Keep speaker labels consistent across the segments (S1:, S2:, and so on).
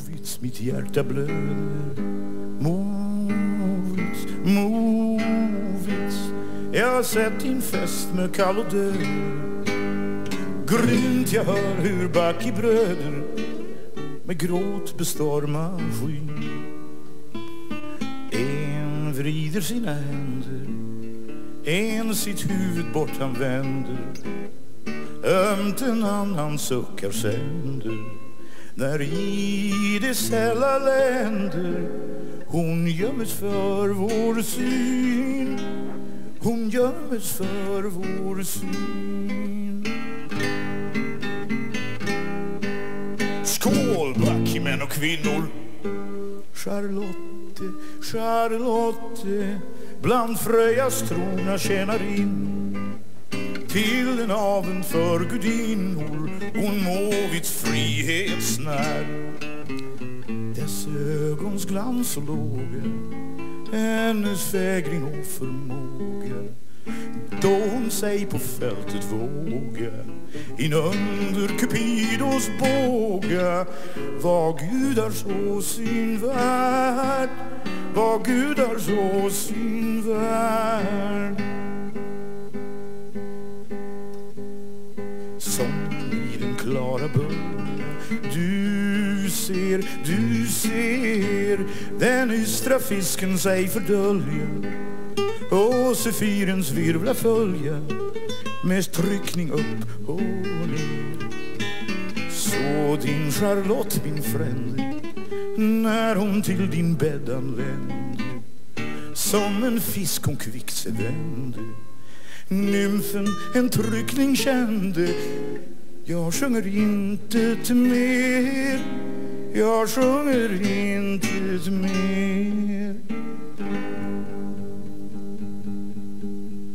S1: Movits, mitt hjärta blöder. Movits, Movits. Jag har sett din fest med kall och död. Grymt jag hör hur Backe bröder med gråt bestorma skyn. En vrider sina händer, en sitt huvud bort han vänder. Ömt en annan suckar sänder när i de sälla länder hon gömmes för vår syn. Hon gömmes för vår syn. Skål, backmän och kvinnor! Charlotte, Charlotte bland Fröjas trona tjänar in till en aven för gudinnor hon Måvits frihetsnär. Dess ögons glans och låga, hennes fägring och förmåga då hon sig på fältet våga in under Cupidos båga var gudar så sin värld, var gudar så sin värld. Klara bölja du ser, du ser den ystra fisken sig fördölja och sefirens virvlar följa med tryckning upp och ner. Så din Charlotte, min frände, när hon till din bädd anlände som en fisk hon kvickt sig vände nymfen en tryckning kände jag sjunger inte till mer. Jag sjunger inte till mer.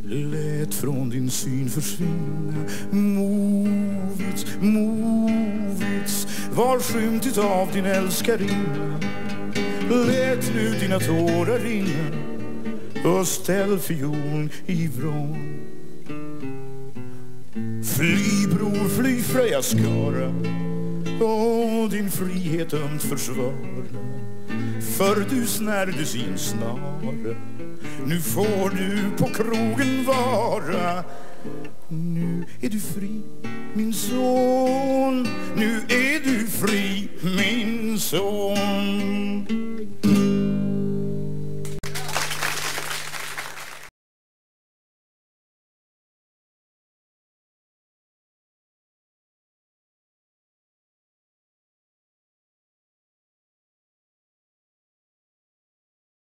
S1: Lät från din syn försvinna. Movits, Movits. Var skymtigt av din älskarinna. Lät nu dina tårar rinna. Och ställ fiolen i vrån. Fly bror, fly Freja skara. Och din frihet ömt försvara. För du snärdes i en snara. Nu får du på krogen vara. Nu är du fri, min son. Nu är du fri, min son.